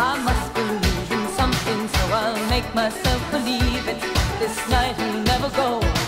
I must believe in something, so I'll make myself believe it. This night will never go.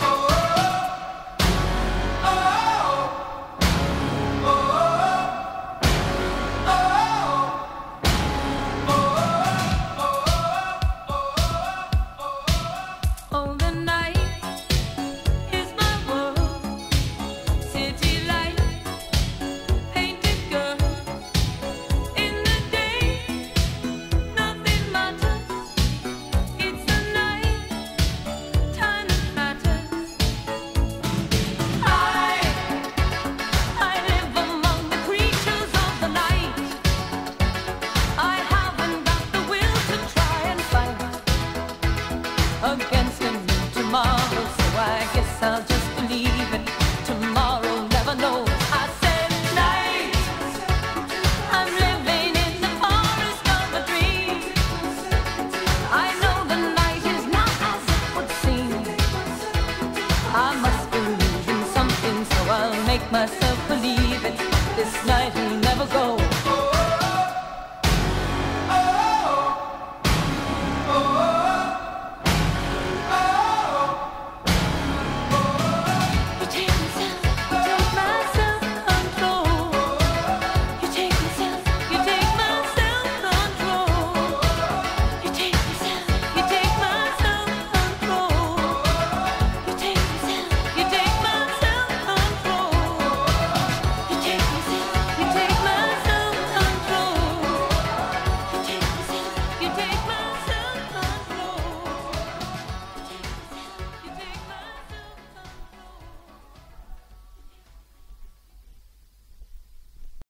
make myself believe it. This night will never go.